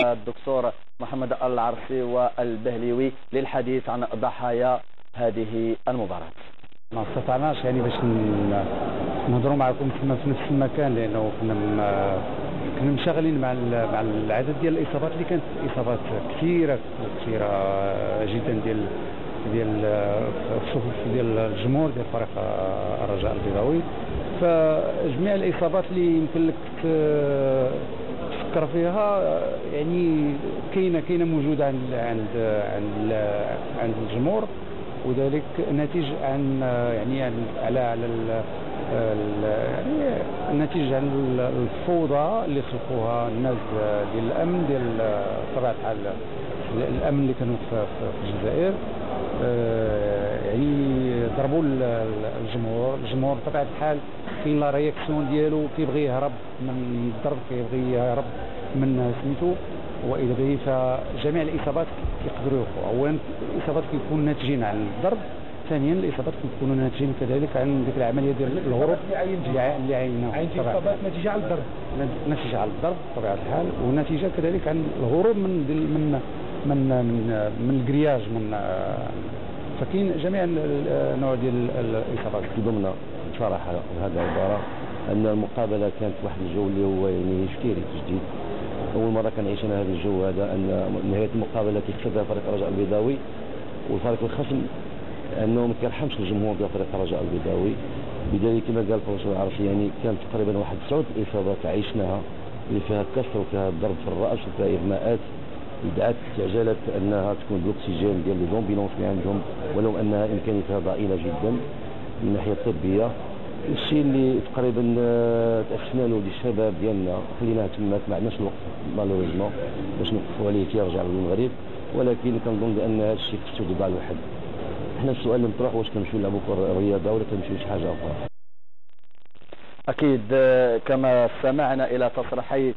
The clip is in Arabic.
الدكتور محمد العرسي والبهليوي للحديث عن ضحايا هذه المباراة. ما استطعناش يعني باش نهضروا معكم في نفس المكان لأنه كنا كنا مشغلين مع مع العدد ديال الإصابات اللي كانت إصابات كثيره كثيرة جدا ديال ديال الصفوف ديال الجمهور ديال فريق الرجاء البيضاوي. فجميع الإصابات اللي يمكن لك تفكر فيها يعني كاينة كاينة موجودة عند عند عند عند الجمهور وذلك ناتج عن يعني على على يعني ناتج عن الفوضى اللي خلقوها الناس ديال الأمن ديال طبيعة الحال الأمن اللي كانوا في الجزائر آه، ضربوا الجمهور. الجمهور بطبيعة الحال كاين la réaction ديالو كيبغي يهرب من الضرب كيبغي يهرب من سميتو. وإلى آخره فجميع الإصابات يقدروا يوقعوا. اولا الإصابات كيكون ناتجين عن الضرب ثانيا الإصابات كيكونوا ناتجين كذلك عن ديك العملية ديال الهروب اللي عندها عندها إصابات نتيجه على الضرب. نتيجه على الضرب بطبيعة الحال ونتيجه كذلك عن الهروب من من من من من ال grillage من فكاين جميع النوع ديال الاصابات ضمن بصراحه هذا المباراه أن المقابلة كانت واحد الجو اللي هو يعني شكيري تجديد أول مرة كنعيش أنا هذا الجو هذا أن نهاية المقابلة كيكسبها فريق الرجاء البيضاوي والفريق الخصم أنه ما كيرحمش الجمهور ديال فريق الرجاء البيضاوي. بداية كما قال البروفيسور العرفي يعني كانت تقريبا واحد تسعود الاصابات عيشناها اللي فيها كسر وفيها ضرب في الرأس وفيها إغماءات. دعت استعجالات أنها تكون بالاكسجين ديال لي زومبيلونس اللي عندهم ولو أنها امكانياتها ضئيله جدا من الناحيه الطبيه الشيء اللي تقريبا آه، تاسسنا له للشباب ديالنا خليناه تماك ما عندناش الوقت مالوريزمون باش نوقفوا عليه تيرجع للمغرب ولكن كنظن بأن هذا الشيء خصو يضع له حد إحنا السؤال اللي مطروح واش كنمشيو نلعبوا الرياضه ولا كنمشيو لشي حاجة أخرى؟ أكيد آه، كما سمعنا إلى تصريحي